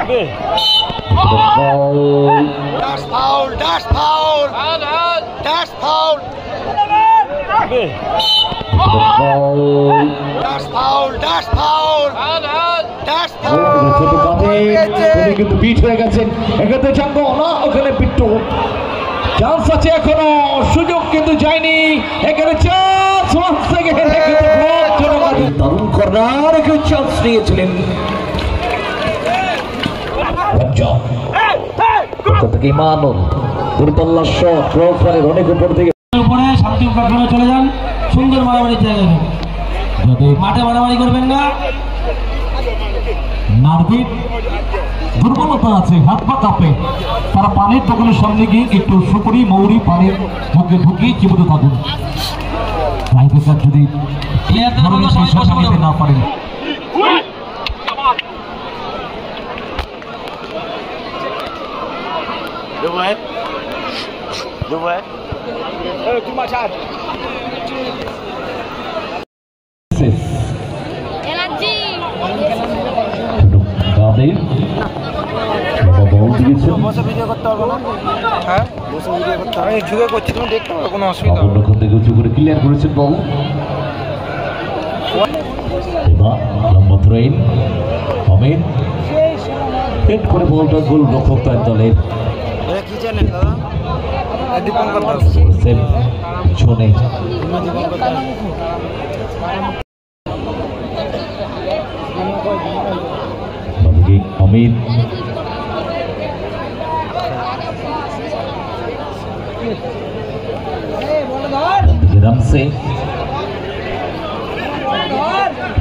Ball. That's foul, that's foul. That's foul, The ball. that's foul, that's foul. That's foul. কিন্তু beat হয়ে গেছেন এক্ষেত্রে চাঙ্গ না ওখানে বিট্টু চান্স আছে এখনও সুযোগ কিন্তু যায়নি এখানে চান্স ওয়ান সেকেন্ড দারুণ কর্নার কেউ চান্স নিয়েছিলেন রঞ্জন কোথা থেকে শট ক্রসবারের অনেক উপর থেকে উপরে শান্তি প্ল্যাটফর্মে চলে যান। সুন্দর মারামারি জায়গা মাঠে মারামারি করবেন না নার্ভিক দুর্বলতা আছে হাত পা কাঁপে। তারা পানির দোকানের সামনে গিয়ে একটু সুপুরি মৌরি পানির মুখে ঢুকিয়ে জীবিত থাকুন। রাইবেকার যদি প্লেয়ারদের বলো ধরনের সবাই সেই বসে শাসন নিতে পড়ো। না পারেন এনার্জি গাদের বল দিয়েছেন বসে ভিডিও করতে পারব না হ্যাঁ বসে ভিডিও করতে আমি ঝুঁকে করছি তুমি দেখতে পারো কোনো অসুবিধা হবে না। অন্যক্ষণ থেকে উঁচু করে ক্লিয়ার করেছেন বল এবার লম্বা থ্রোইন অমিত। হেড করে বলটা গোল রক্ষক তার দলের। দাদা দীপঙ্কর দাস অমিত বাদিকে রামসে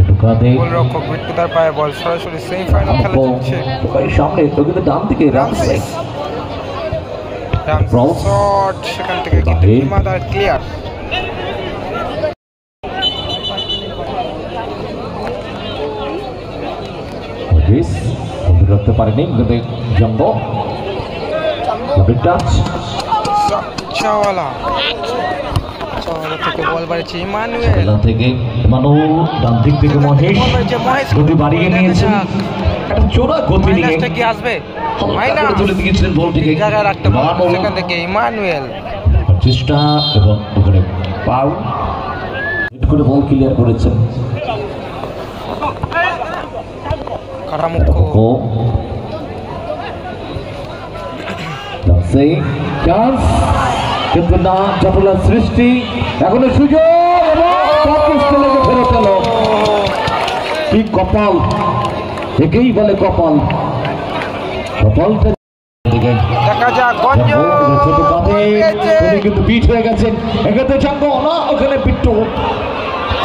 ঢুকাতে গোলরক্ষক বিট্টু তার পায়ে বল সরাসরি সেমিফাইনাল খেলা চলছে। সামনে তো কিন্তু ডান দিকে রামসে Cross. শট সেখান থেকে কিন্তু বাহির। হিমাদার ক্লিয়ার বলতে রাখতে পারেনি জম্ব। টাচ চাওয়ালা। চাওয়ালা থেকে বল বাড়িয়েছে ইমানুয়েল। থেকে মানু ডান দিক থেকে মহেশ। গতি বাড়িয়ে নিয়েছেন একটা চোরা গতি নিয়ে কি আসবে? হালকা মাইনাস করে তুলে দিয়েছিলেন বলটিকে জায়গায় রাখতে পারবে সেখান থেকে ইমানুয়েল। চেষ্টা এবং ওখানে পাউ হিট করে বল ক্লিয়ার করেছেন। কারামুখ ও। ডান্সে চান্স কিন্তু না জটলার সৃষ্টি। এখনও সুযোগ এবং পাকিস্তান ফেরত এলো। কি কপাল। একেই বলে কপাল। কপালটা দেখা যাক গঞ্জ! কিন্তু হয়ে গেছেন চাঙ্গ না ওখানে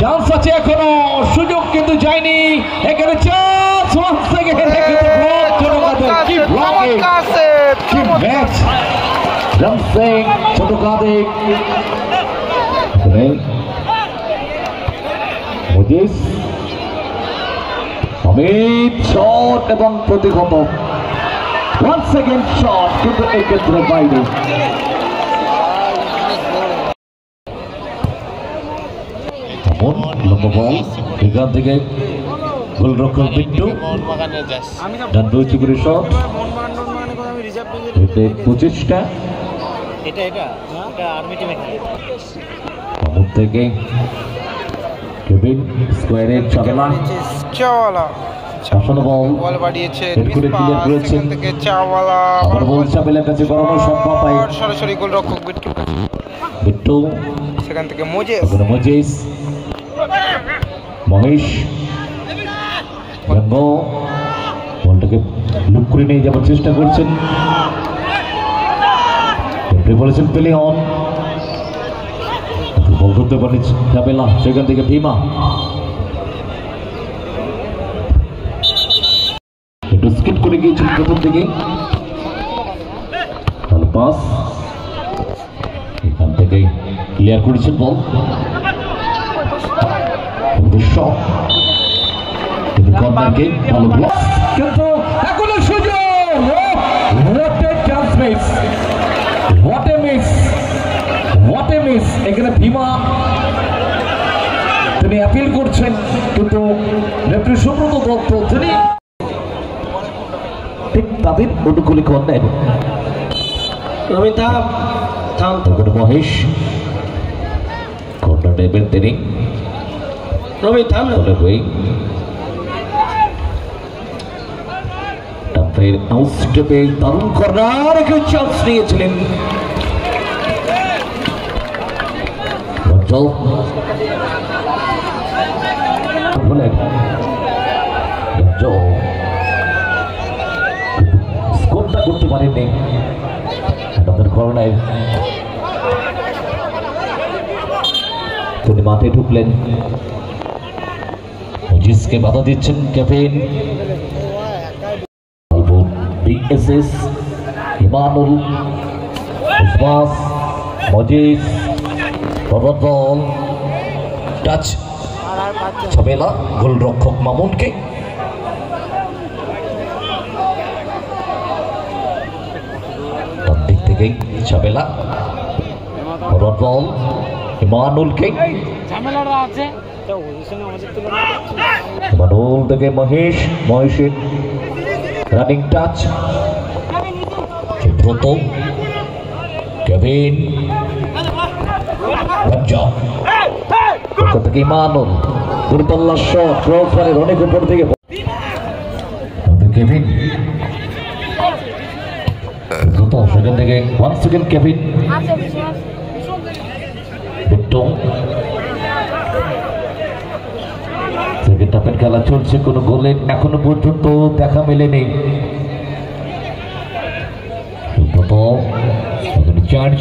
চান্স আছে এখনও সুযোগ কিন্তু যায়নি। এখানে চান্স ওয়ান সেকেন্ড এক্ষেত্রে ব্লক ছোট কাঁধে কি ব্লকে কি ম্যাচ ছোট কাঁধে এখানে মজিস অমিত শট এবং প্রতিহত ওয়ান সেকেন্ড শট কিন্তু এক্ষেত্রে বাইরে। এমন লম্বা বল এখান থেকে গোলরক্ষক বিট্টু। ডান উঁচু করে শট এতে পঁচিশটা। এটা এটা এটা আর্মি টিমে থেকে কেবিন স্কোয়ারে চাবেলা চাওয়ালা। শাসন বল বল বাড়িয়েছে করে থেকে চাওয়ালা। আবার বল কাছে গড়ানোর সম্ভব সরাসরি গোলরক্ষক বিট্টু। বিট্টু। সেখান থেকে মোজেস। মজিস। মহেশ। গঙ্গ বলটাকে লুক করে নিয়ে যাওয়ার চেষ্টা করছেন। বলেছেন পেলে অন বল করতে পারেন সেখান থেকে ভীমা। একটু স্কিট করে গিয়েছেন প্রথম দিকে। ভালো পাস এখান থেকে ক্লিয়ার করেছেন বল। শট কিন্তু কর্নার ভালো ব্লক কিন্তু মিস এখানে ভীমা। তিনি অ্যাপিল করছেন কিন্তু রেফারি সুব্রত দত্ত তিনি ঠিক তাদের অনুকূলে করেন থাম মহেশ নেবেন তিনি। থাম না। দারুণ কেউ চান্স নিয়েছিলেন। রঞ্জল বলেন রঞ্জল স্কোরটা করতে পারেননি। আমাদের করোনায় তিনি মাঠে ঢুকলেন। মজিসকে বাধা দিচ্ছেন ক্যাপ্টেন বিএসএস, ইমানুল, উসমাস মজিস বল। টাচ। ছবেলা, গোলরক্ষক মামুনকে। তার দিক থেকেই ছবেলা। বল, ইমানুলকে। মানুল থেকে মহেশ, মহেশের রানিং টাচ রঞ্জন ওখান শট অনেক উপর থেকে কেভিন? সেখান থেকে ওয়ান সেকেন্ড কেভিন। খেলা চলছে, কোনো গোলের এখনও পর্যন্ত দেখা মেলেনি। চার্জ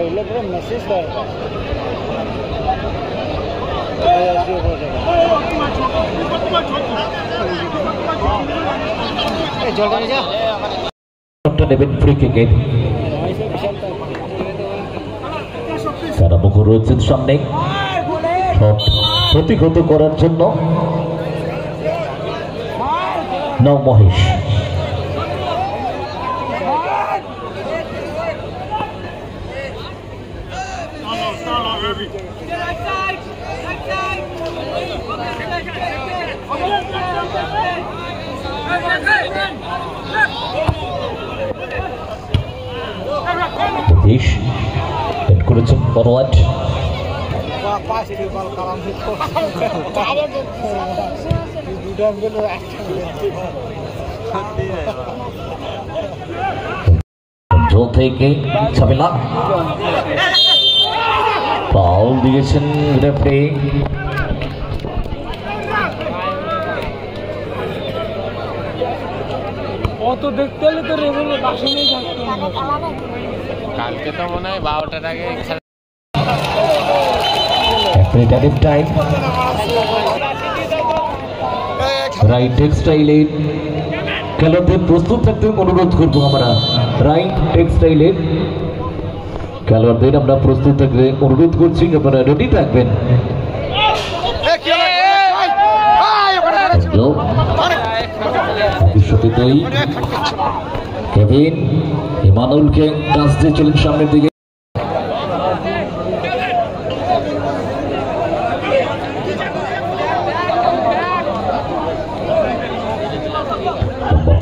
শরীরে পুরো মেসেজ দরকার নেবেন ফ্রি কিকে তারা মুখ রয়েছেন সামনে করার জন্য। নাও মহেশ। হেড করেছেন ফরওয়ার্ড জল থেকে ঝামেলা পাউল দিয়েছেন রেফারি। অত দেখতে হলে তো থাকতে। কালকে তো মনে হয় বারোটার আগে টাইম রাইট টেক্সটাইলের খেলোয়াড়দের প্রস্তুত থাকতে অনুরোধ করব আমরা। রাইট টেক্সটাইলের খেলোয়াড়দের আমরা প্রস্তুত থাকতে অনুরোধ করছি আপনারা রেডি থাকবেন। কেভিন সামনের দিকে।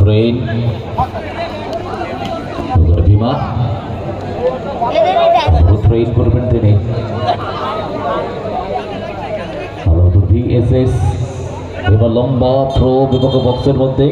ট্রেন ট্রেন করবেন তিনি। ভিএসএস এবার লম্বা থ্রো বিপক্ষ বক্সের মধ্যে।